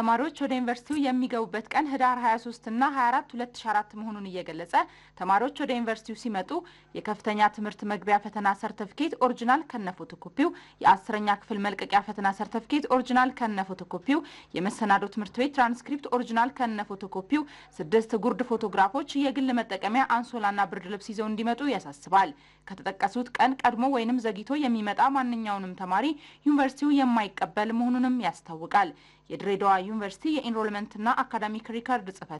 ተማሪዎች ወደ ዩኒቨርሲቲው የሚገቡበት ቀን ህዳር 23 እና 24 2004 መሆኑን እየገለጸ ተማሪዎች ወደ ዩኒቨርሲቲው ሲመጡ የከፍተኛ ትምህርት መግቢያ ፈተና ሰርተፍኬት ኦሪጂናል ከነ ፎቶኮፒው፣ የአስረኛ ክፍል መልቀቂያ ፈተና ሰርተፍኬት ኦሪጂናል ከነ ፎቶኮፒው፣ የመሰናዶ ትምህርት ቤት ትራንስክሪፕት ኦሪጂናል ከነ ፎቶኮፒው፣ ስድስት ጉርድ ፎቶግራፎች፣ የግል መጠቀሚያ አንሶላና ብርድ ልብስ ይዘው እንዲመጡ ያሳስባል። ከተጠቀሱት ቀን ቀድሞ ወይንም ዘግይቶ የሚመጣ ማንኛውንም ተማሪ ዩኒቨርሲቲው የማይቀበል መሆኑንም ያስታውቃል። የድሬዳዋ ዩኒቨርሲቲ የ enrollment ና academic record ጽህፈት